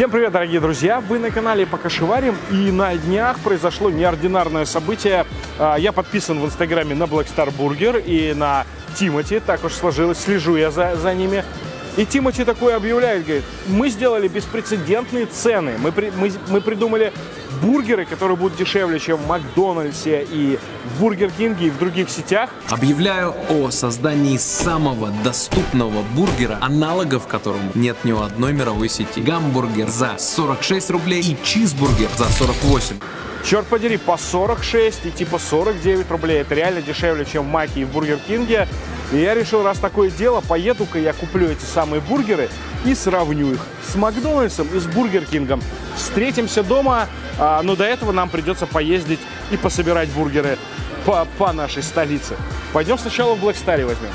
Всем привет, дорогие друзья! Вы на канале Покашеварим, и на днях произошло неординарное событие. А, Я подписан в инстаграме на Black Burger и на Тимати, так уж сложилось, слежу я за, за ними. И Тимати такое объявляет, говорит, мы сделали беспрецедентные цены, мы, при- мы, мы придумали бургеры, которые будут дешевле, чем в Макдональдсе и в Бургер Кинге и в других сетях. Объявляю о создании самого доступного бургера, аналогов которому нет ни у одной мировой сети. Гамбургер за 46 рублей и чизбургер за 48. Черт подери, по 46 и типа 49 рублей. Это реально дешевле, чем в Маке и в Бургер Кинге. И я решил, раз такое дело, поеду-ка я куплю эти самые бургеры и сравню их с Макдональдсом и с Бургер Кингом. Встретимся дома, а, но до этого нам придется поездить и пособирать бургеры по, по нашей столице. Пойдем сначала в Black Star е возьмем.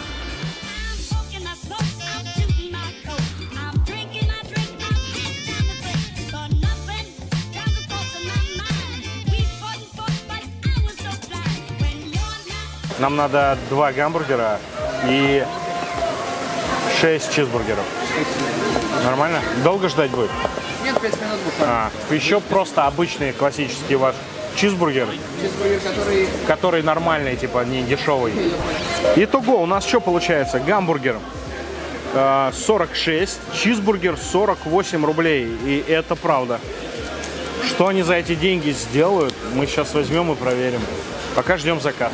Нам надо два гамбургера и 6 чизбургеров. Нормально? Долго ждать будет? Нет, 5 минут буквально. А, еще просто обычный классический ваш чизбургер, Чизбургер, который который нормальный, типа не дешевый. Итого, у нас что получается? Гамбургер э, 46, чизбургер 48 рублей. И это правда. Что они за эти деньги сделают, мы сейчас возьмем и проверим. Пока ждем заказ.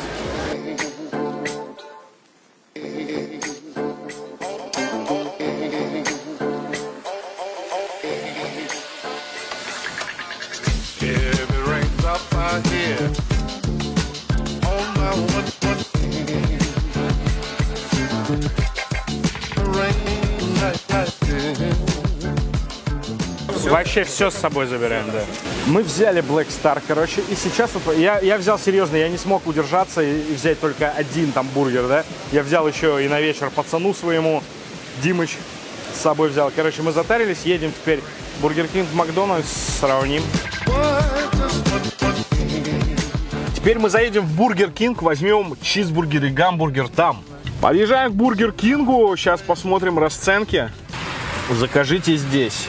Вообще все с собой забираем, да. Мы взяли Black Star, короче, и сейчас вот я, я взял серьезно, я не смог удержаться и, взять только один там бургер, да. Я взял еще и на вечер пацану своему, Димыч с собой взял. Короче, мы затарились, едем теперь Бургер Кинг, Макдональдс, сравним. Теперь мы заедем в Бургер Кинг, возьмем чизбургер и гамбургер там. Подъезжаем к Бургер Кингу, сейчас посмотрим расценки. Закажите здесь.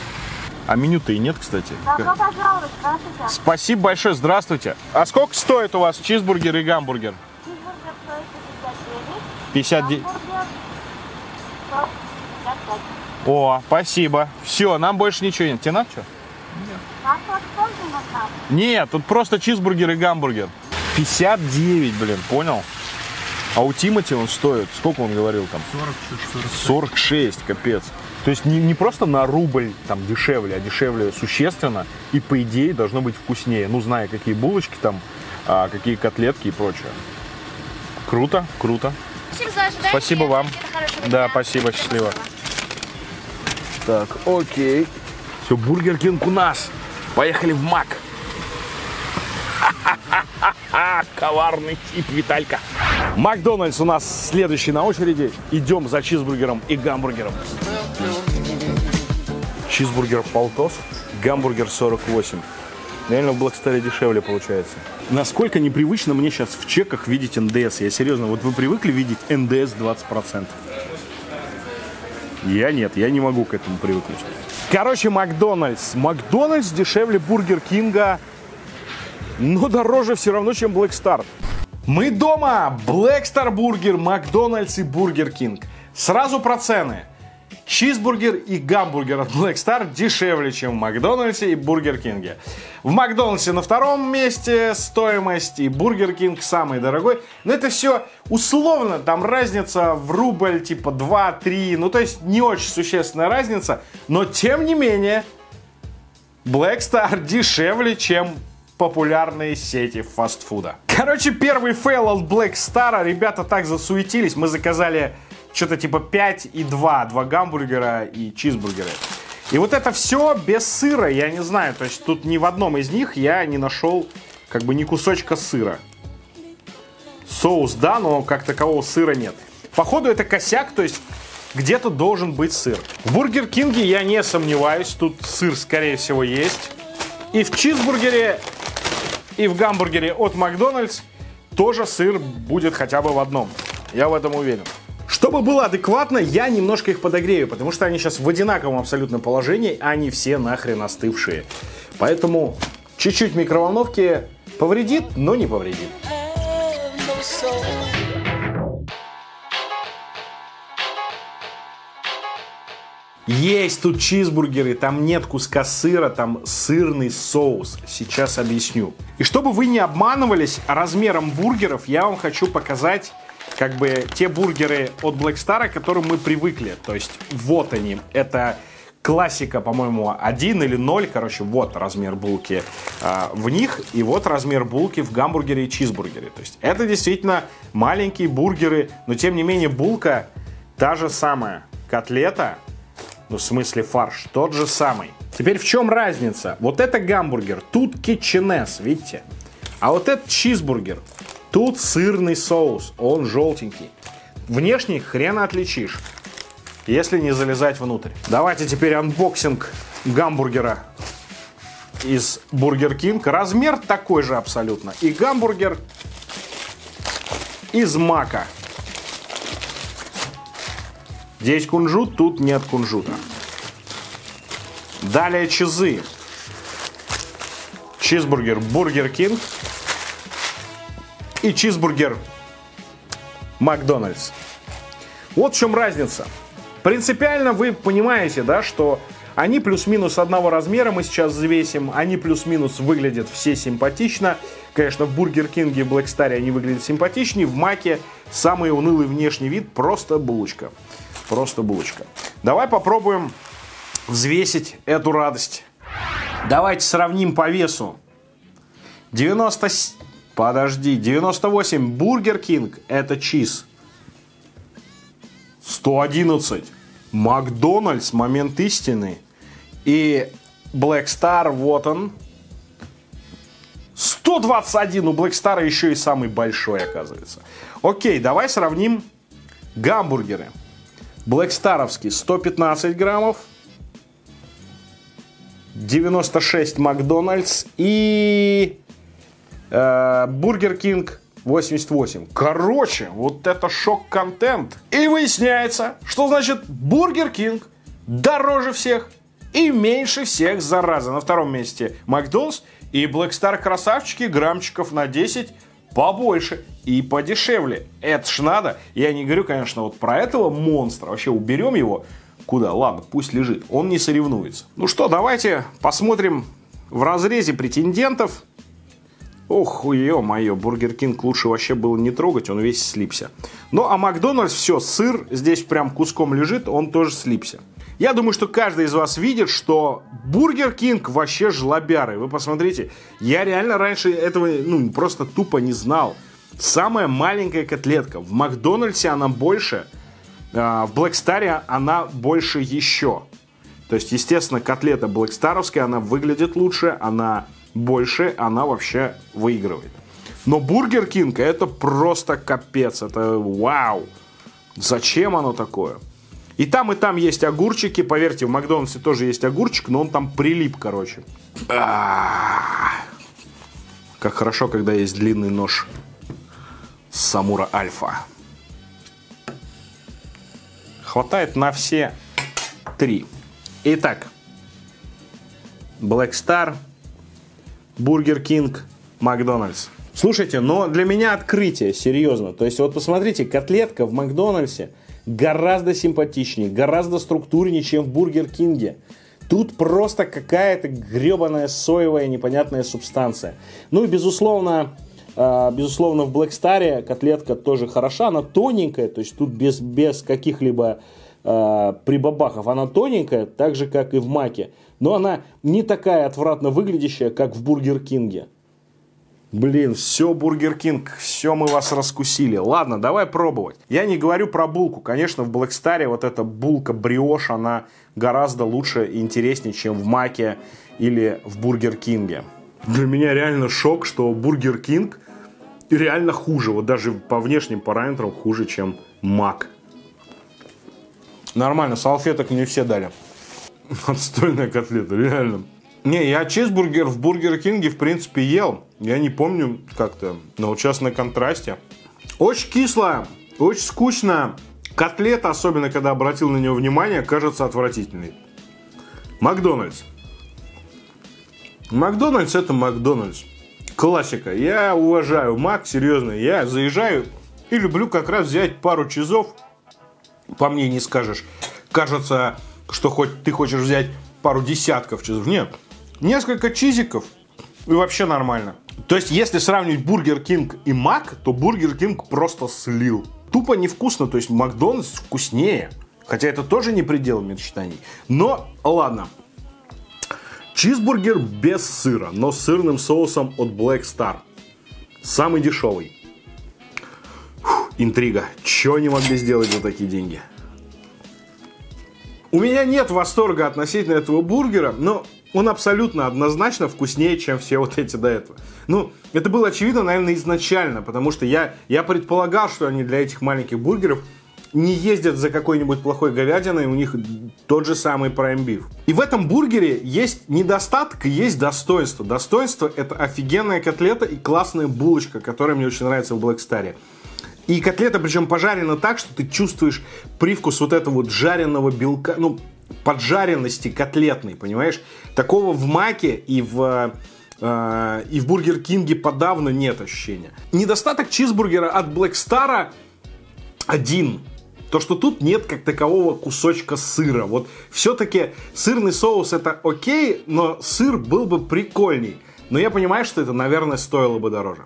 А меню-то и нет, кстати. Добро пожаловать, здравствуйте. Спасибо большое, здравствуйте. А сколько стоит у вас чизбургер и гамбургер? Чизбургер стоит 59, 59. гамбургер стоит 55. О, спасибо. Все, нам больше ничего нет. Тебе надо что? Тоже нужно? Нет, тут просто чизбургер и гамбургер. 59, блин, понял? А у Тимати он стоит, сколько он говорил там? 46, 46, капец. То есть не, не просто на рубль там дешевле, а дешевле существенно. И по идее должно быть вкуснее. Ну, зная, какие булочки там, а, какие котлетки и прочее. Круто, круто. Спасибо за ожидание. Спасибо вам. Да, спасибо, счастливо. Так, окей. Все, Бургер Кинг у нас. Поехали в Мак. Коварный тип Виталька. Макдональдс у нас следующий на очереди. Идем за чизбургером и гамбургером. Чизбургер полтос, гамбургер 48. Наверное, в Black Star е дешевле получается. Насколько непривычно мне сейчас в чеках видеть НДС. Я серьезно, вот вы привыкли видеть НДС 20%. Я нет, я не могу к этому привыкнуть. Короче, Макдональдс. Макдональдс дешевле Бургер Кинга, но дороже все равно, чем Star. Мы дома! Star Бургер, Макдональдс и Бургер Кинг. Сразу про цены. Чизбургер и гамбургер от Black Star дешевле, чем в Макдональдсе и Бургер Кинге. В Макдональдсе на втором месте стоимость и Бургер Кинг самый дорогой. Но это все условно, там разница в рубль типа 2-3, ну то есть не очень существенная разница. Но тем не менее, Black Star дешевле, чем популярные сети фастфуда. Короче, первый фейл от Black Star. Ребята так засуетились. Мы заказали что-то типа 5 и 2. Два гамбургера и чизбургеры. И вот это все без сыра, я не знаю. То есть тут ни в одном из них я не нашел как бы ни кусочка сыра. Соус, да, но как такового сыра нет. Походу это косяк, то есть где-то должен быть сыр. В Бургер Кинге я не сомневаюсь, тут сыр скорее всего есть. И в чизбургере, и в гамбургере от Макдональдс тоже сыр будет хотя бы в одном. Я в этом уверен. Что Чтобы было адекватно, я немножко их подогрею, потому что они сейчас в одинаковом абсолютно положении, а они все нахрен остывшие. Поэтому чуть-чуть микроволновки повредит, но не повредит. Есть тут чизбургеры, там нет куска сыра, там сырный соус. Сейчас объясню. И чтобы вы не обманывались размером бургеров, я вам хочу показать как бы те бургеры от Black Star, к которым мы привыкли. То есть вот они. Это классика, по-моему, 1 или 0. Короче, вот размер булки а, в них. И вот размер булки в гамбургере и чизбургере. То есть это действительно маленькие бургеры. Но тем не менее булка та же самая. Котлета ну, в смысле фарш, тот же самый. Теперь в чем разница? Вот это гамбургер, тут кетчунез, видите? А вот этот чизбургер, тут сырный соус, он желтенький. Внешне хрен отличишь, если не залезать внутрь. Давайте теперь анбоксинг гамбургера из Бургер Кинг. Размер такой же абсолютно. И гамбургер из мака. Здесь кунжут, тут нет кунжута. Далее чизы. Чизбургер Бургер Кинг. И чизбургер Макдональдс. Вот в чем разница. Принципиально вы понимаете, да, что они плюс-минус одного размера мы сейчас взвесим. Они плюс-минус выглядят все симпатично. Конечно, в Бургер Кинге и Black Star е они выглядят симпатичнее. В Маке самый унылый внешний вид просто булочка. Просто булочка. Давай попробуем взвесить эту радость. Давайте сравним по весу. 90... Подожди, 98 Бургер Кинг это чиз. 111 Макдональдс момент истины. И Black Star, вот он. 121 у Black Star еще и самый большой, оказывается. Окей, давай сравним гамбургеры. Black Star овский 115 граммов. 96 Макдональдс и Бургер Кинг 88. Короче, вот это шок-контент. И выясняется, что значит Бургер Кинг дороже всех и меньше всех, зараза. На втором месте Макдональдс и Star красавчики граммчиков на 10 побольше и подешевле. Это ж надо. Я не говорю, конечно, вот про этого монстра. Вообще уберем его. Куда? Ладно, пусть лежит. Он не соревнуется. Ну что, давайте посмотрим в разрезе претендентов. Ох, ё-моё, Бургер Кинг лучше вообще было не трогать, он весь слипся. Ну, а Макдональдс, все, сыр здесь прям куском лежит, он тоже слипся. Я думаю, что каждый из вас видит, что Бургер Кинг вообще жлобяры. Вы посмотрите, я реально раньше этого ну, просто тупо не знал. Самая маленькая котлетка. В Макдональдсе она больше, а, в Блэк Старе она больше еще. То есть, естественно, котлета блэкстаровская, она выглядит лучше, она больше, она вообще выигрывает. Но Бургер Кинг это просто капец, это вау. Зачем оно такое? И там, и там есть огурчики. Поверьте, в Макдональдсе тоже есть огурчик, но он там прилип, короче. А-а-а. Как хорошо, когда есть длинный нож Самура Альфа. Хватает на все три. Итак, Black Star, Бургер Кинг, Макдональдс. Слушайте, но для меня открытие, серьезно. То есть вот посмотрите, котлетка в Макдональдсе гораздо симпатичнее, гораздо структурнее, чем в Бургер Кинге. Тут просто какая-то гребаная соевая непонятная субстанция. Ну и безусловно, э, безусловно в Black Star котлетка тоже хороша, она тоненькая, то есть тут без, без каких-либо э, прибабахов. Она тоненькая, так же как и в Маке. Но она не такая отвратно выглядящая, как в Бургер Кинге. Блин, все, Бургер Кинг, все мы вас раскусили. Ладно, давай пробовать. Я не говорю про булку. Конечно, в Black Star вот эта булка бриош, она гораздо лучше и интереснее, чем в Маке или в Бургер Кинге. Для меня реально шок, что Бургер Кинг реально хуже. Вот даже по внешним параметрам хуже, чем Мак. Нормально, салфеток мне все дали. Отстойная котлета, реально. Не, я чизбургер в Бургер Кинге, в принципе, ел. Я не помню как-то, но вот сейчас на контрасте. Очень кисло, очень скучно. Котлета, особенно когда обратил на нее внимание, кажется отвратительной. Макдональдс. Макдональдс это Макдональдс. Классика. Я уважаю Мак, серьезно. Я заезжаю и люблю как раз взять пару чизов. По мне не скажешь. Кажется, что хоть ты хочешь взять пару десятков чизов. Нет. Несколько чизиков и вообще нормально. То есть, если сравнивать Бургер Кинг и Мак, то Бургер Кинг просто слил. Тупо невкусно, то есть Макдональдс вкуснее. Хотя это тоже не предел мечтаний. Но ладно. Чизбургер без сыра, но с сырным соусом от Black Star. Самый дешевый. Фух, интрига. Че они могли сделать за такие деньги? У меня нет восторга относительно этого бургера, но он абсолютно однозначно вкуснее, чем все вот эти до этого. Ну, это было очевидно, наверное, изначально, потому что я, я предполагал, что они для этих маленьких бургеров не ездят за какой-нибудь плохой говядиной, у них тот же самый Prime Beef. И в этом бургере есть недостаток есть достоинство. Достоинство – это офигенная котлета и классная булочка, которая мне очень нравится в Black Star. И котлета, причем пожарена так, что ты чувствуешь привкус вот этого вот жареного белка, ну, поджаренности котлетной, понимаешь? Такого в Маке и в, э, и в Бургер Кинге подавно нет ощущения. Недостаток чизбургера от Black Star один. То, что тут нет как такового кусочка сыра. Вот все-таки сырный соус это окей, но сыр был бы прикольней. Но я понимаю, что это, наверное, стоило бы дороже.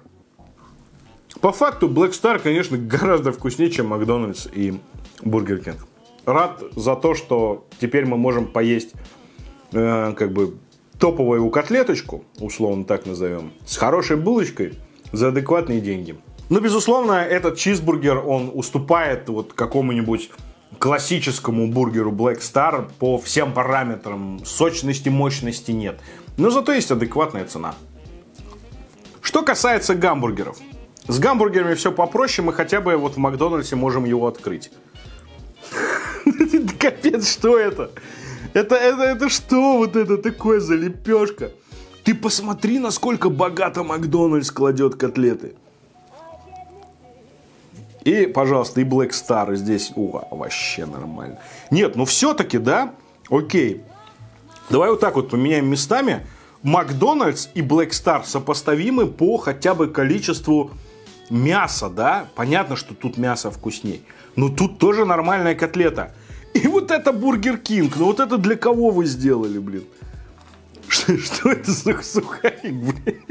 По факту, Black Star, конечно, гораздо вкуснее, чем Макдональдс и Бургер Кинг. Рад за то, что теперь мы можем поесть э, как бы топовую котлеточку, условно так назовем, с хорошей булочкой за адекватные деньги. Но, безусловно, этот чизбургер, он уступает вот какому-нибудь классическому бургеру Black Star по всем параметрам. Сочности, мощности нет. Но зато есть адекватная цена. Что касается гамбургеров. С гамбургерами все попроще, мы хотя бы вот в Макдональдсе можем его открыть. Капец, что это? Это, это, это что вот это такое за лепешка? Ты посмотри, насколько богато Макдональдс кладет котлеты. И, пожалуйста, и Black Star здесь. О, вообще нормально. Нет, ну все-таки, да, окей. Давай вот так вот поменяем местами. Макдональдс и Black Star сопоставимы по хотя бы количеству мяса, да? Понятно, что тут мясо вкусней. Но тут тоже нормальная котлета. И вот это Бургер Кинг. Ну вот это для кого вы сделали, блин? Что, что это за сухарик, блин?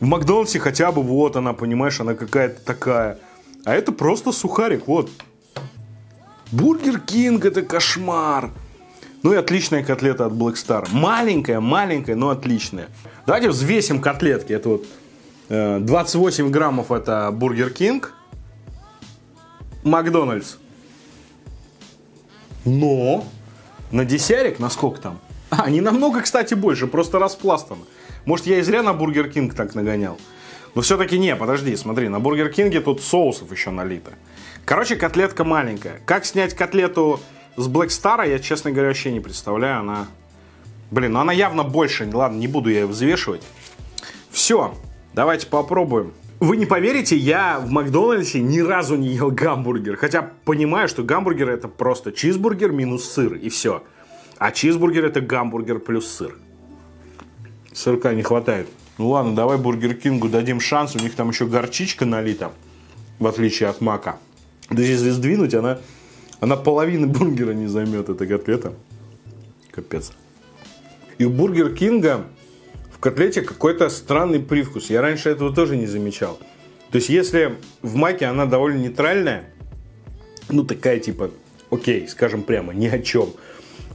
В Макдональдсе хотя бы вот она, понимаешь, она какая-то такая. А это просто сухарик, вот. Бургер Кинг это кошмар. Ну и отличная котлета от Black Star. Маленькая, маленькая, но отличная. Давайте взвесим котлетки. Это вот 28 граммов это Бургер Кинг. Макдональдс. Но на десятик, на сколько там? А, не намного, кстати, больше, просто распластано. Может, я и зря на Бургер Кинг так нагонял. Но все-таки не, подожди, смотри, на Бургер Кинге тут соусов еще налито. Короче, котлетка маленькая. Как снять котлету с Black Star, я, честно говоря, вообще не представляю. Она, блин, ну она явно больше. Ладно, не буду я ее взвешивать. Все, давайте попробуем. Вы не поверите, я в Макдональдсе ни разу не ел гамбургер. Хотя понимаю, что гамбургер это просто чизбургер минус сыр и все. А чизбургер это гамбургер плюс сыр. Сырка не хватает. Ну ладно, давай Бургер Кингу дадим шанс. У них там еще горчичка налита, в отличие от мака. Да если сдвинуть, она, она половины бургера не займет, эта котлета. Капец. И у Бургер Кинга котлете какой-то странный привкус. Я раньше этого тоже не замечал. То есть, если в маке она довольно нейтральная, ну, такая типа, окей, скажем прямо, ни о чем,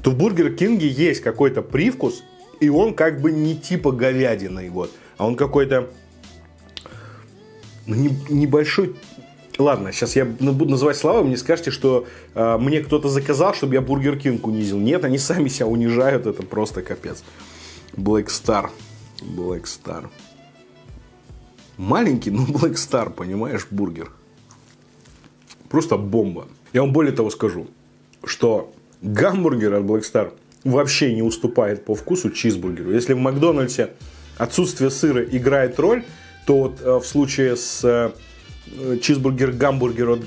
то в Бургер Кинге есть какой-то привкус, и он как бы не типа говядины, вот, а он какой-то ну, не- небольшой... Ладно, сейчас я буду называть слова, мне скажете, что э, мне кто-то заказал, чтобы я Бургер Кинг унизил. Нет, они сами себя унижают, это просто капец. Black Star. Black Star. Маленький, но Black Star, понимаешь, бургер. Просто бомба. Я вам более того скажу, что гамбургер от Black Star вообще не уступает по вкусу чизбургеру. Если в Макдональдсе отсутствие сыра играет роль, то вот э, в случае с э, чизбургер-гамбургер от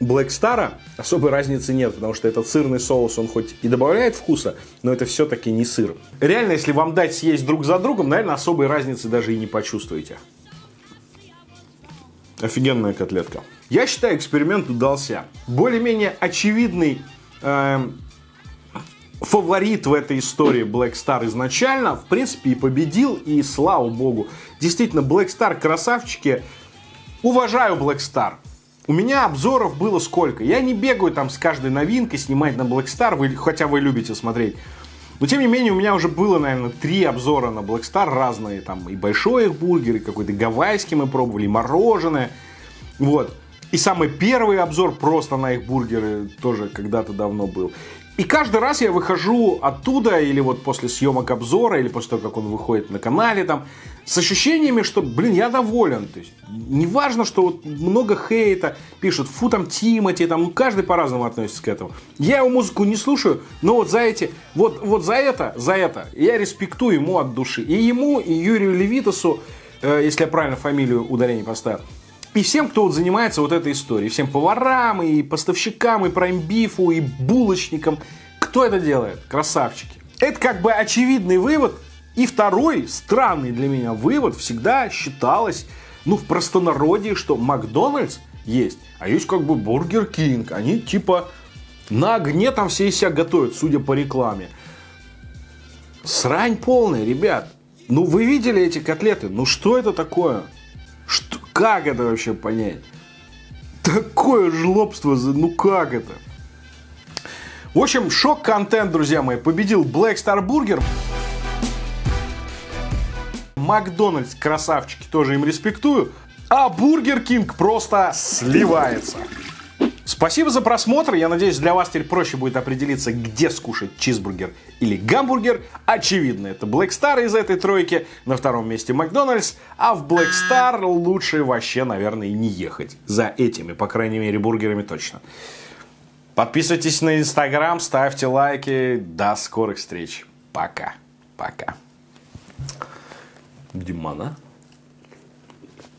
Black Star особой разницы нет, потому что этот сырный соус, он хоть и добавляет вкуса, но это все-таки не сыр. Реально, если вам дать съесть друг за другом, наверное, особой разницы даже и не почувствуете. Офигенная котлетка. Я считаю, эксперимент удался. Более-менее очевидный эм, фаворит в этой истории Black Star изначально, в принципе, и победил, и слава богу. Действительно, Black Star красавчики. Уважаю Black Star. У меня обзоров было сколько. Я не бегаю там с каждой новинкой снимать на Black Star, вы, хотя вы любите смотреть. Но тем не менее, у меня уже было, наверное, три обзора на Black Star разные. Там и большой их бургер, и какой-то гавайский мы пробовали, и мороженое. Вот. И самый первый обзор просто на их бургеры тоже когда-то давно был. И каждый раз я выхожу оттуда, или вот после съемок обзора, или после того, как он выходит на канале, там, с ощущениями, что, блин, я доволен. То есть, не важно, что вот много хейта пишут, фу, там, Тимати, там, ну, каждый по-разному относится к этому. Я его музыку не слушаю, но вот за эти, вот, вот за это, за это я респектую ему от души. И ему, и Юрию Левитасу, э, если я правильно фамилию ударение поставил, и всем, кто вот занимается вот этой историей, всем поварам, и поставщикам, и праймбифу, и булочникам, кто это делает? Красавчики. Это как бы очевидный вывод. И второй, странный для меня вывод, всегда считалось, ну, в простонародье, что Макдональдс есть, а есть как бы Бургер Кинг. Они типа на огне там все из себя готовят, судя по рекламе. Срань полная, ребят. Ну, вы видели эти котлеты? Ну, что это такое? Как это вообще понять? Такое жлобство, ну как это? В общем, шок-контент, друзья мои, победил Black Star Burger. Макдональдс, красавчики, тоже им респектую. А Бургер Кинг просто сливается. Спасибо за просмотр. Я надеюсь, для вас теперь проще будет определиться, где скушать чизбургер или гамбургер. Очевидно, это Black Star из этой тройки. На втором месте Макдональдс. А в Black Star лучше вообще, наверное, не ехать. За этими, по крайней мере, бургерами точно. Подписывайтесь на Инстаграм, ставьте лайки. До скорых встреч. Пока. Пока. Димана.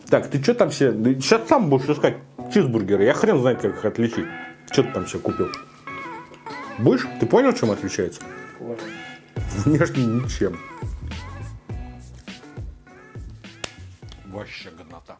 Так, ты что там все... Сейчас сам будешь искать чизбургеры. Я хрен знает, как их отличить. Что ты там все купил? Будешь? Ты понял, чем отличается? Внешне ничем. Вообще годнота.